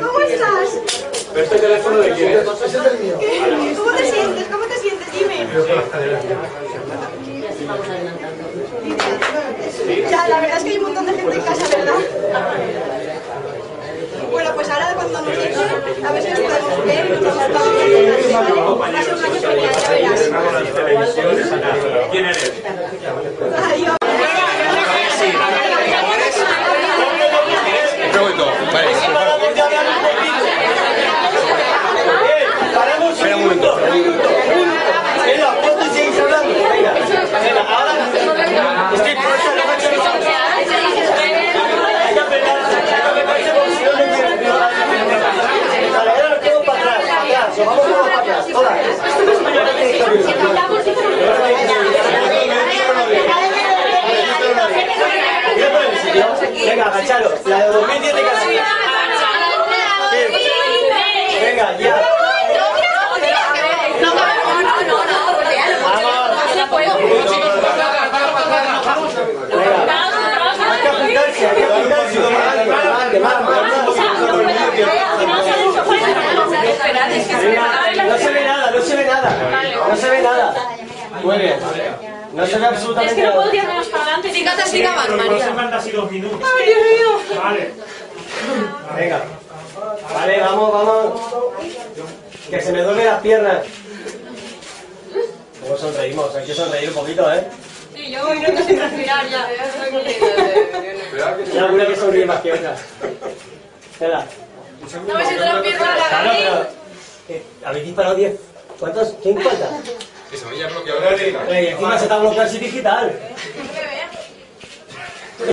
¿Cómo estás? ¿Este teléfono de quién es? ¿Cómo te sientes? ¿Cómo te sientes? Dime. A ver si nos podemos ver. Va a. ¿Quién eres? Adiós. Un segundo, vale. Espera un momento. Venga, ponte y seguís hablando. Venga, venga, ahora. Estoy pronto, no me he hecho Hay que apretar, hay que apretarse porque si no, no entiendo. Vale, ahora nos quedamos para atrás, para atrás. Nos vamos todos para atrás, todas. Mira por el sitio. Venga, 2010 de Casilla. Venga, ya. Hay que apuntarse, hay que apuntarse. Más, más, más, Venga, no se ve nada, no se ve nada. No se ve nada. Muy bien. No se ve absolutamente nada. más para adelante. Fíjate, así que van, María. casi dos minutos. ¡Ay, Dios mío! Vale. Venga. Vale, vamos, vamos. Que se me duelen las piernas. ¿Cómo sonreímos? Hay que sonreír un poquito, ¿eh? Sí, yo voy no sin respirar ya. Hay alguna que sonríe más que otra. Espera. No me siento las piernas a la Claro, cabeza. pero, eh, ¿Habéis disparado 10? ¿Cuántos? ¿Quién cuenta? Me haya bloqueado y encima se está bloqueando el digital.